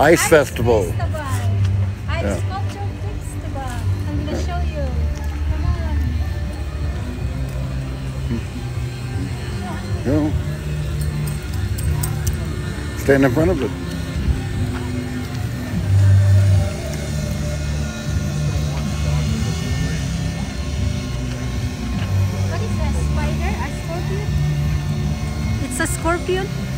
Ice Festival. Ice Yeah. Sculpture Festival. I'm gonna show you. Come on. You. Stand in front of it. What is that? Spider? A scorpion? It's a scorpion?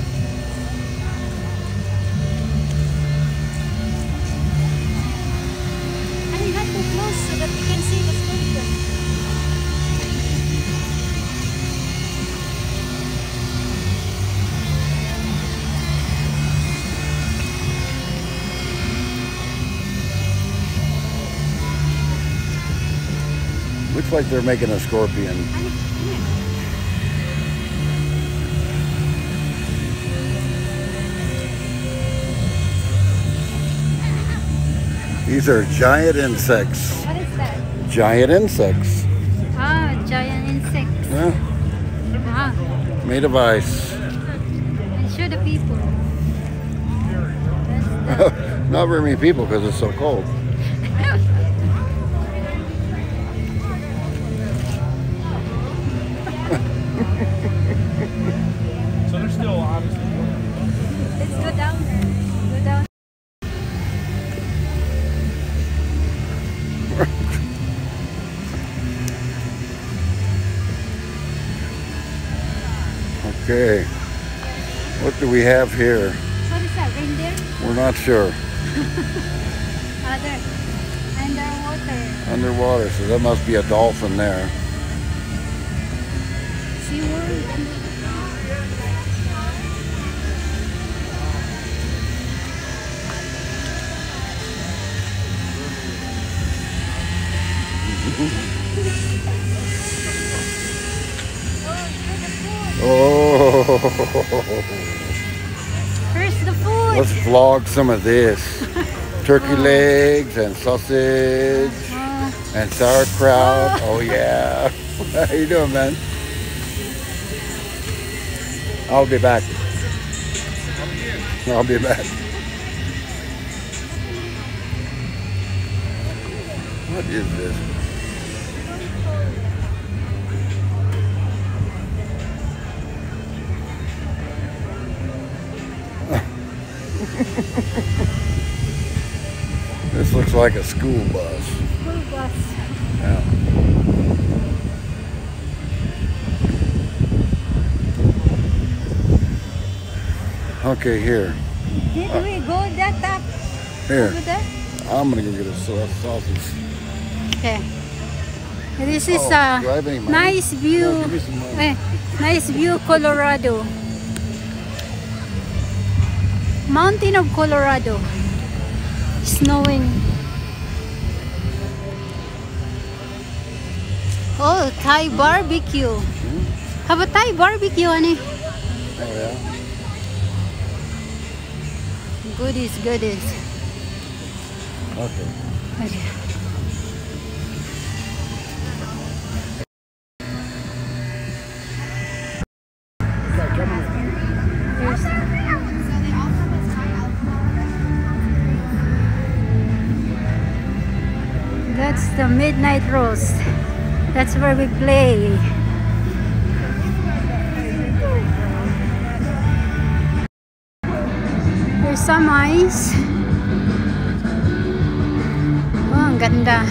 Looks like they're making a scorpion. Ano? Ano yan? These are giant insects. What is that? Giant insects. Ah, giant insects. Yeah, Ah, made of ice. and show the people. That's Not very many people because it's so cold. Okay. What do we have here? What is that? Reindeer? We're not sure. Other. Underwater. Underwater, so that must be a dolphin there. SeaWorld. Where's the food? let's vlog some of this. Turkey legs and sausage Uh, and sauerkraut. Oh yeah. How you doing, man? I'll be back. I'll be back. What is this? This looks like a school bus. school bus. Yeah. Okay, here. Did we go that up Here. I'm gonna go get a sau- sausage. Okay. This is Oh, a do I have any money? nice view. No, give me some money. eh, nice view, Colorado. Mountain of Colorado. Snowing. Oh, Thai barbecue. Have a Thai barbecue, honey? Oh yeah. Goodies, goodies. Okay. Okay. That's the Midnight Rose. That's where we play. There's some ice. Oh, ang ganda.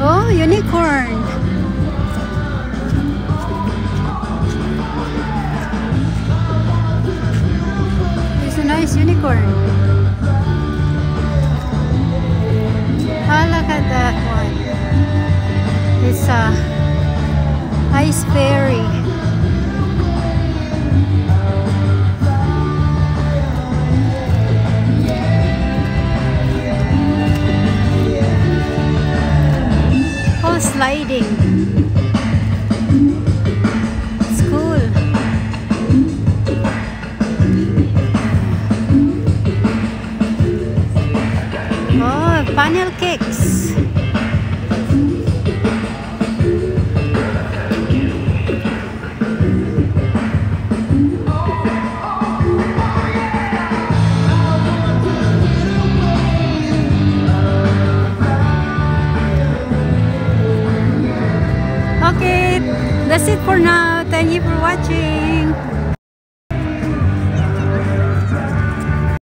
Oh, unicorn. Nice unicorn. Oh, look at that one. It's a ice fairy. Oh, sliding. funnel cakes. Okay, that's it for now. Thank you for watching.